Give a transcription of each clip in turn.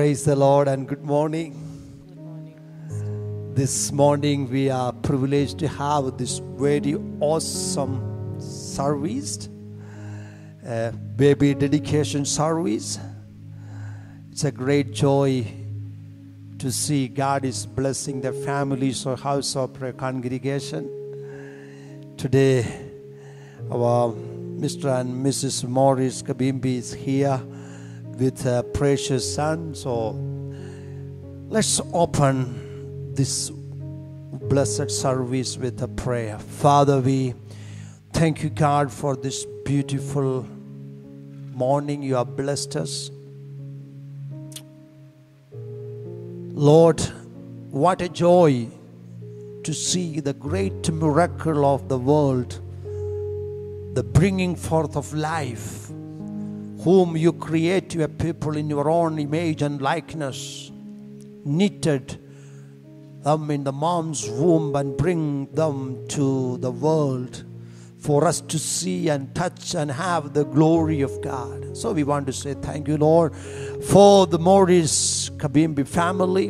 Praise the Lord and good morning. This morning we are privileged to have this very awesome service, baby dedication service. It's a great joy to see God is blessing the families or House of Prayer congregation. Today, our Mr. and Mrs. Morris Kambimbi is here with a precious son. So let's open this blessed service with a prayer. Father, we thank you, God, for this beautiful morning you have blessed us. Lord, what a joy to see the great miracle of the world, the bringing forth of life whom you create your people in your own image and likeness, knitted them in the mom's womb and bring them to the world for us to see and touch and have the glory of God. So we want to say thank you, Lord, for the Morris Kambimbi family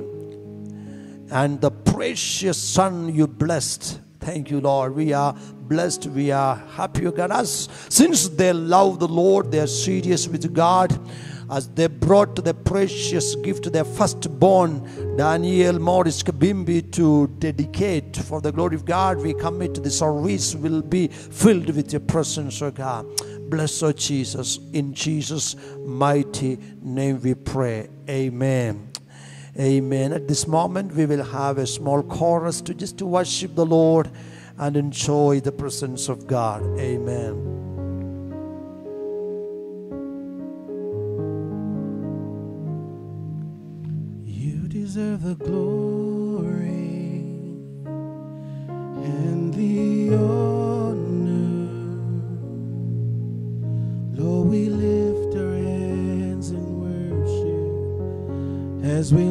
and the precious son you blessed. Thank you, Lord. We are blessed. We are happy, God. As since they love the Lord, they are serious with God. As they brought the precious gift to their firstborn, Daniel Morris Kambimbi, to dedicate for the glory of God, we commit the service will be filled with your presence, O God. Bless, O Jesus. In Jesus' mighty name we pray. Amen. Amen. At this moment, we will have a small chorus to just to worship the Lord and enjoy the presence of God. Amen. You deserve the glory and the honor. Lord, we lift our hands in worship as we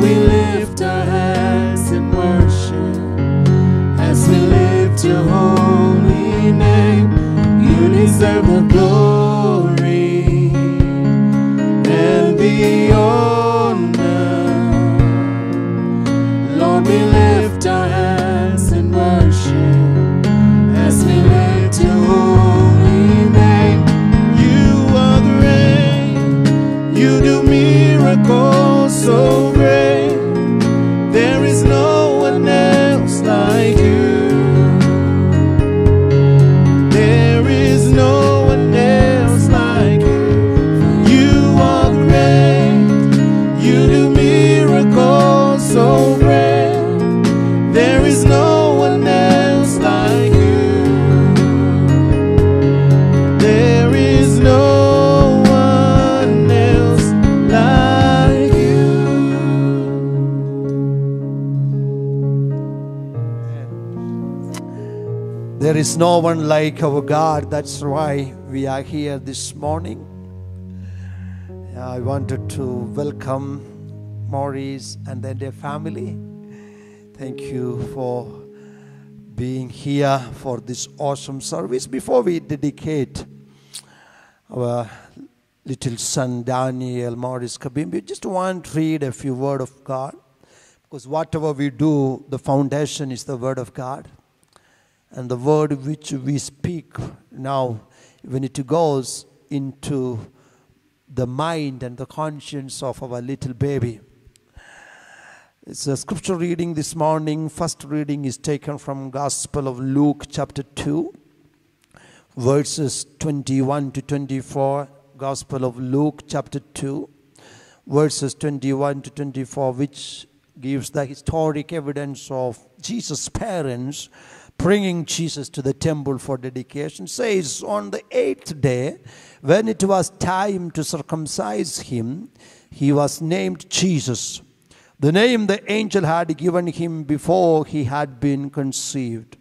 we lift our hands in worship as we lift your holy name. You deserve the is no one like our God. That's why we are here this morning. I wanted to welcome Morris and then their family. Thank you for being here for this awesome service. Before we dedicate our little son Daniel Morris Kambimbi, just want to read a few word of God. Because whatever we do, the foundation is the word of God. And the word which we speak now, when it goes into the mind and the conscience of our little baby. It's a scripture reading this morning. First reading is taken from Gospel of Luke chapter 2, verses 21 to 24. Gospel of Luke chapter 2, verses 21 to 24, which gives the historic evidence of Jesus' parents bringing Jesus to the temple for dedication, says, On the eighth day, when it was time to circumcise him, he was named Jesus, the name the angel had given him before he had been conceived.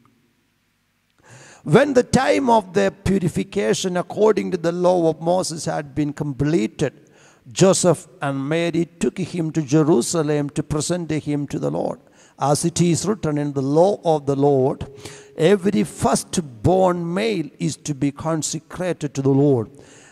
When the time of their purification according to the law of Moses had been completed, Joseph and Mary took him to Jerusalem to present him to the Lord. As it is written in the law of the Lord, every firstborn male is to be consecrated to the Lord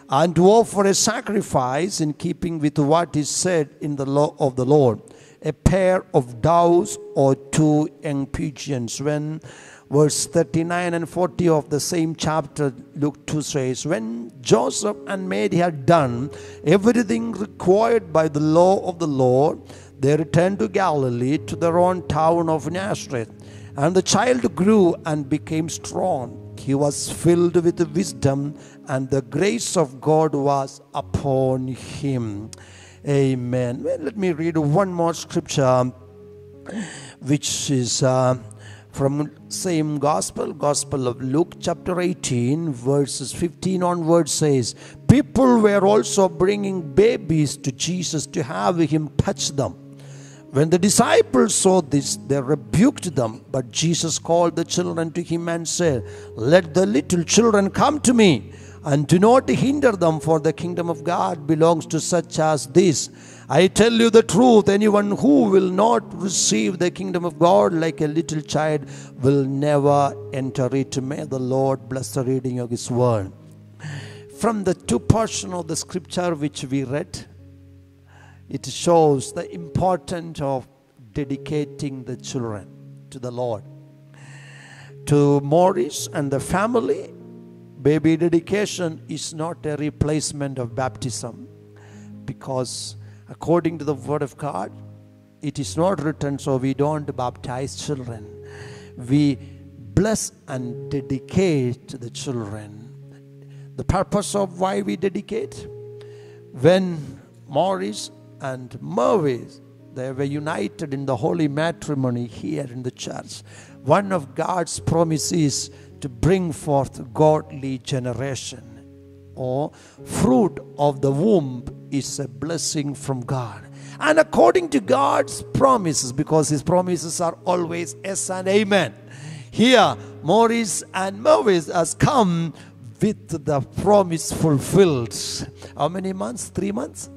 and to offer a sacrifice in keeping with what is said in the law of the Lord a pair of doves or two young pigeons. When verse 39 and 40 of the same chapter, Luke 2 says, When Joseph and Mary had done everything required by the law of the Lord, they returned to Galilee to their own town of Nazareth. And the child grew and became strong. He was filled with wisdom, and the grace of God was upon him. Amen. Well, let me read one more scripture, which is uh, from same gospel, Gospel of Luke, chapter 18, verses 15 onwards says, People were also bringing babies to Jesus to have him touch them. When the disciples saw this, they rebuked them. But Jesus called the children to him and said, Let the little children come to me, and do not hinder them, for the kingdom of God belongs to such as this. I tell you the truth, anyone who will not receive the kingdom of God like a little child will never enter it. May the Lord bless the reading of his word. From the two portion of the scripture which we read, it shows the importance of dedicating the children to the Lord. To Morris and the family, baby dedication is not a replacement of baptism because, according to the Word of God, it is not written so we don't baptize children. We bless and dedicate the children. The purpose of why we dedicate when Morris and Mervis they were united in the holy matrimony here in the church. One of God's promises to bring forth godly generation or fruit of the womb is a blessing from God. And according to God's promises, because His promises are always yes and amen. Here, Morris and Mervis has come with the promise fulfilled. How many months? Three months?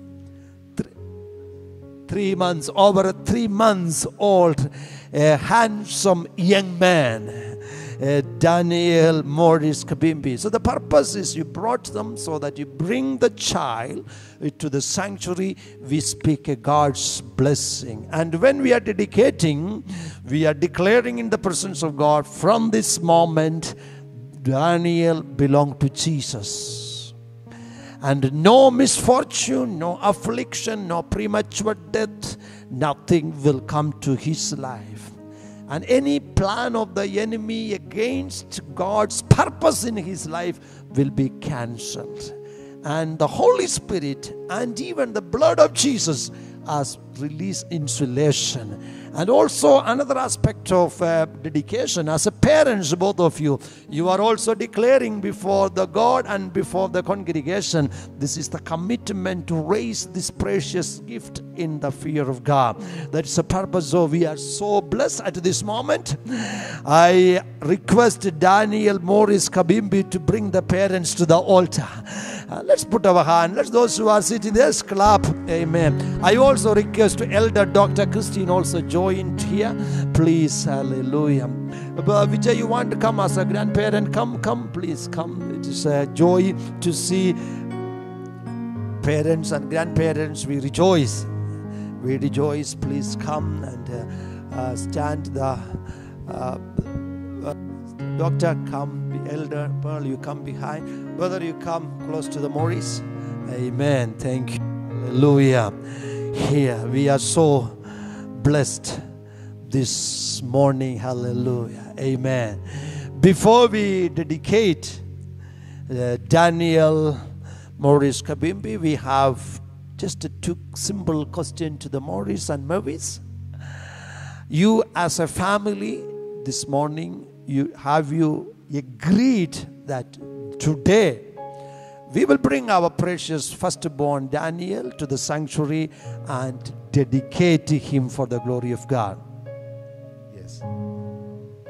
Three months, over three months old, a handsome young man, uh, Daniel Morris Kambimbi. So the purpose is you brought them so that you bring the child to the sanctuary. We speak a God's blessing. And when we are dedicating, we are declaring in the presence of God from this moment, Daniel belonged to Jesus and no misfortune, no affliction, no premature death, nothing will come to his life. And any plan of the enemy against God's purpose in his life will be cancelled. And the Holy Spirit and even the blood of Jesus as release insulation. And also another aspect of uh, dedication as a parents, both of you, you are also declaring before the God and before the congregation, this is the commitment to raise this precious gift in the fear of God. That's the purpose of we are so blessed at this moment. I request Daniel Morris Kambimbi to bring the parents to the altar. Uh, let's put our hand. Let's those who are sitting there clap. Amen. I also request to Elder Dr. Christine also join here. Please, hallelujah. But Vijay, you want to come as a grandparent? Come, come, please come. It is a joy to see parents and grandparents. We rejoice. We rejoice. Please come and uh, uh, stand the uh, Doctor, come, the elder, Pearl, you come behind. Brother, you come close to the Morris. Amen. Thank you. Hallelujah. Here, we are so blessed this morning. Hallelujah. Amen. Before we dedicate uh, Daniel Morris Kambimbi, we have just a two simple question to the Morris and Mavis. You, as a family, this morning, you have you agreed that today we will bring our precious firstborn Daniel to the sanctuary and dedicate him for the glory of God. Yes.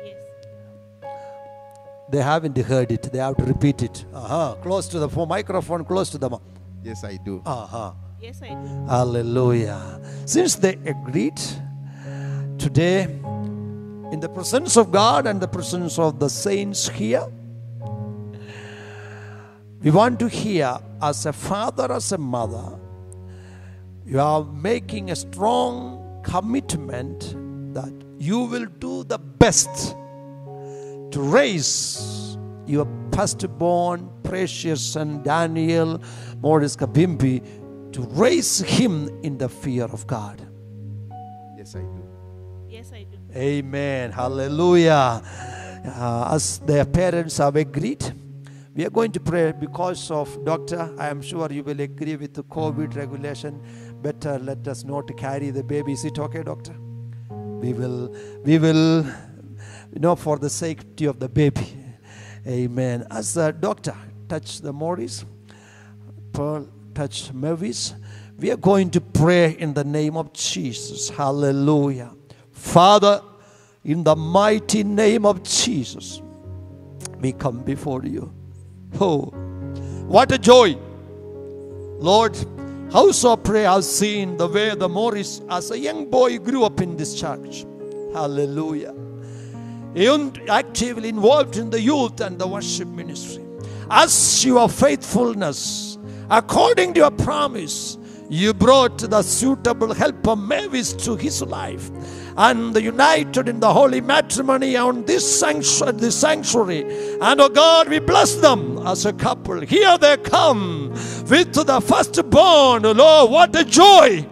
Yes. They haven't heard it, they have to repeat it. Uh-huh. Close to the phone, microphone, close to the mouth. Yes, I do. Uh-huh. Yes, I do. Hallelujah. Since they agreed, today, in the presence of God and the presence of the saints here, we want to hear as a father, as a mother, you are making a strong commitment that you will do the best to raise your firstborn, precious son Daniel Morris Kambimbi, to raise him in the fear of God. Yes, I do. Yes, I do. Amen. Hallelujah. Uh, as their parents have agreed, we are going to pray because of doctor. I am sure you will agree with the COVID regulation. Better let us not carry the baby. Is it okay, doctor? We will, we will, you know, for the safety of the baby. Amen. As the doctor touch the Morris, Pearl touch Mavis, we are going to pray in the name of Jesus. Hallelujah. Father, in the mighty name of Jesus, we come before you. Oh, what a joy! Lord, House of Prayer has seen the way the Morris, as a young boy, grew up in this church. Hallelujah. And actively involved in the youth and the worship ministry. As your faithfulness, according to your promise, you brought the suitable helper Mavis to his life and united in the holy matrimony on this sanctuary. And oh God, we bless them as a couple. Here they come with the firstborn. Lord, what a joy!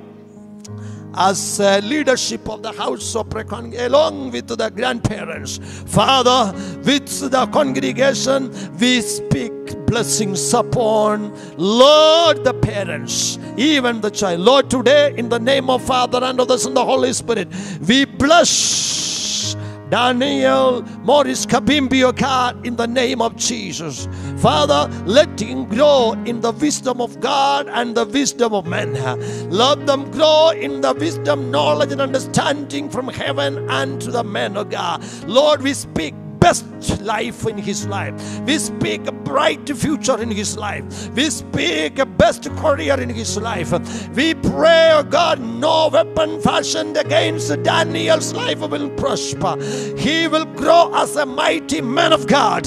As leadership of the house of Precon, along with the grandparents. Father, with the congregation, we speak blessings upon, Lord, the parents, even the child. Lord, today, in the name of Father and of the Son the Holy Spirit, we bless Daniel Morris Kabimbioka in the name of Jesus. Father, let him grow in the wisdom of God and the wisdom of men. Let them grow in the wisdom, knowledge, and understanding from heaven and to the men of God. Lord, we speak best life in his life. We speak a bright future in his life. We speak a best career in his life. We pray, oh God, no weapon fashioned against Daniel's life will prosper. He will grow as a mighty man of God.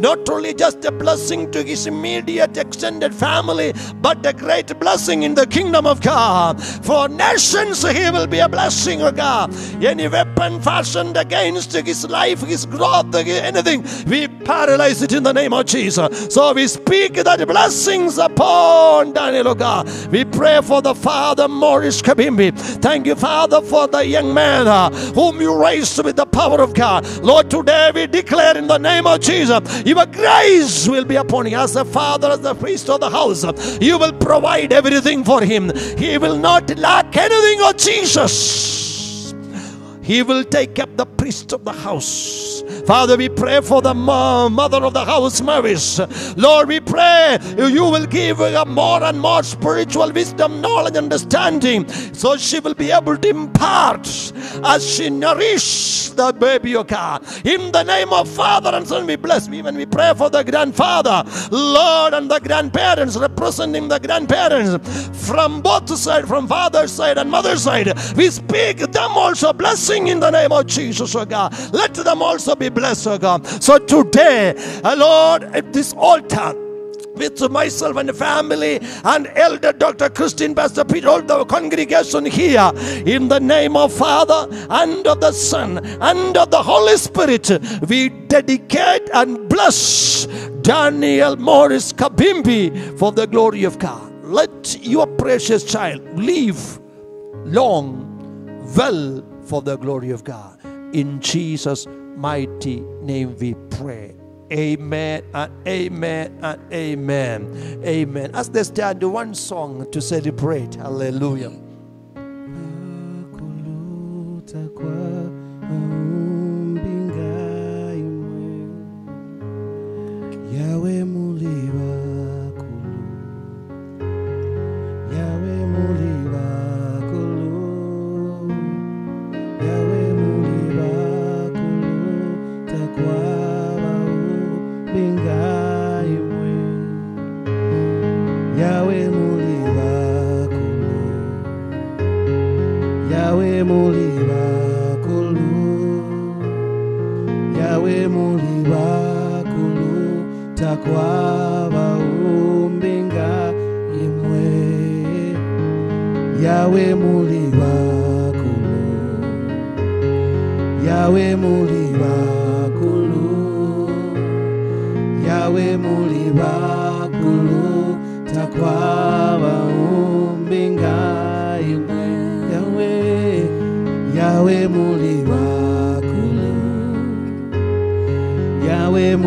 Not only just a blessing to his immediate extended family, but a great blessing in the kingdom of God. For nations, he will be a blessing, oh God. Any weapon fashioned against his life, his growth, anything, we paralyze it in the name of Jesus. So we speak that blessings upon Daniel, oh. We pray for the father, Morris Kambimbi. Thank you, Father, for the young man uh, whom you raised with the power of God. Lord, today we declare in the name of Jesus, your grace will be upon him as the father, as the priest of the house. You will provide everything for him. He will not lack anything of Jesus. He will take up the priest of the house. Father, we pray for the mother of the house, Mavis. Lord, we pray you will give her more and more spiritual wisdom, knowledge, understanding, so she will be able to impart as she nourish the baby, O God. In the name of Father and Son, we bless. Even we pray for the grandfather, Lord, and the grandparents, representing the grandparents from both sides, from father's side and mother's side. We speak them also blessing in the name of Jesus, O God. Let them also be blessed, O God. So today, uh, Lord, at this altar, with myself and family and elder Dr. Christine Pastor Peter, all the congregation here, in the name of Father and of the Son and of the Holy Spirit, we dedicate and bless Daniel Morris Kambimbi for the glory of God. Let your precious child live long, well for the glory of God. In Jesus' mighty name we pray. Amen and amen and amen. Amen. As they stand, one song to celebrate. Hallelujah. Yawe muliwa kulu Yawe muliwa kulu takwa baumbinga imwe. Yawe muliwa kulu Yawe muliwa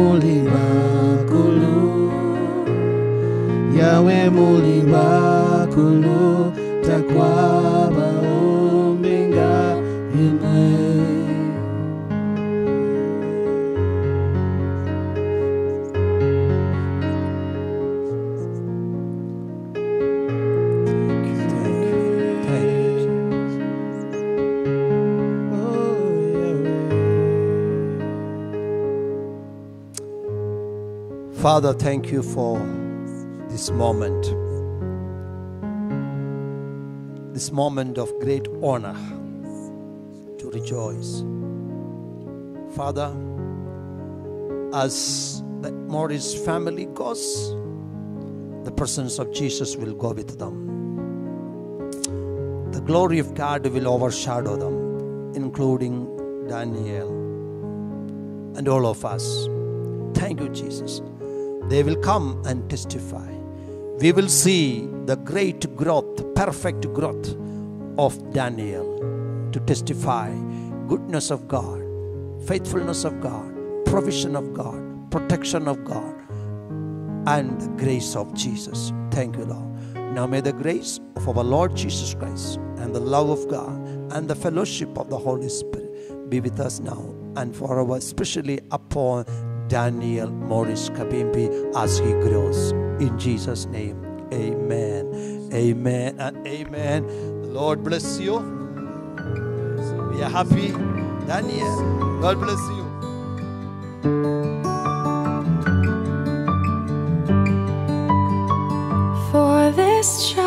Yawe muliwa kulu Yawe muliwa kulu Father, thank you for this moment. This moment of great honor to rejoice. Father, as the Morris family goes, the presence of Jesus will go with them. The glory of God will overshadow them, including Daniel and all of us. Thank you, Jesus. They will come and testify. We will see the great growth, perfect growth of Daniel to testify goodness of God, faithfulness of God, provision of God, protection of God, and the grace of Jesus. Thank you, Lord. Now may the grace of our Lord Jesus Christ and the love of God and the fellowship of the Holy Spirit be with us now and forever, especially upon Daniel Morris Kambimbi as he grows. In Jesus' name, amen. Amen and amen. Lord bless you. We are happy. Daniel, God bless you. For this child